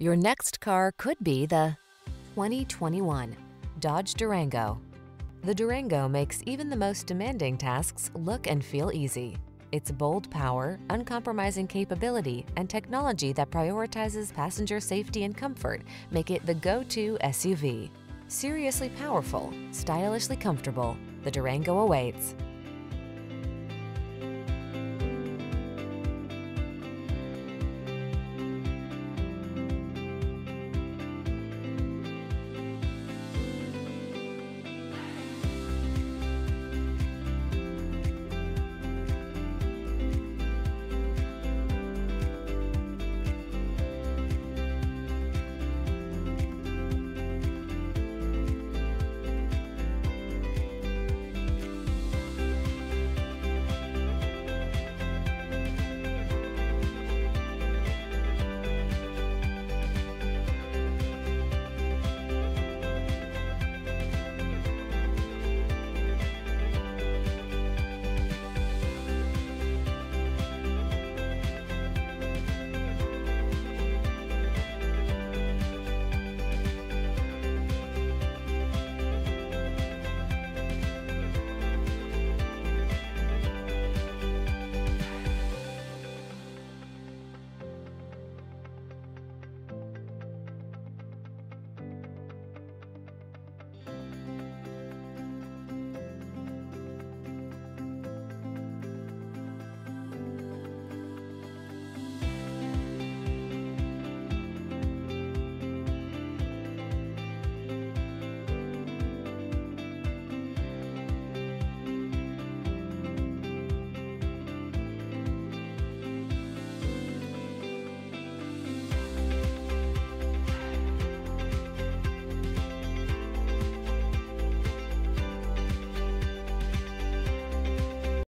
Your next car could be the 2021 Dodge Durango. The Durango makes even the most demanding tasks look and feel easy. Its bold power, uncompromising capability, and technology that prioritizes passenger safety and comfort make it the go-to SUV. Seriously powerful, stylishly comfortable, the Durango awaits.